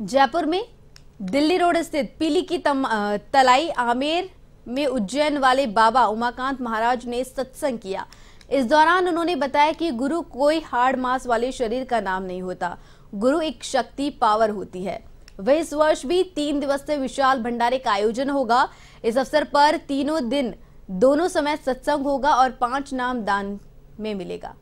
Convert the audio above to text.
जयपुर में दिल्ली रोड स्थित पीली की तम, तलाई आमेर में उज्जैन वाले बाबा उमाकांत महाराज ने सत्संग किया। इस दौरान उन्होंने बताया कि गुरु कोई हार्ड मास वाले शरीर का नाम नहीं होता। गुरु एक शक्ति पावर होती है। वह इस वर्ष भी तीन दिवसीय विशाल भंडारे का आयोजन होगा। इस अवसर पर तीनों दिन दोनों समय सत्संग होगा और पाँच नाम दान में मिलेगा।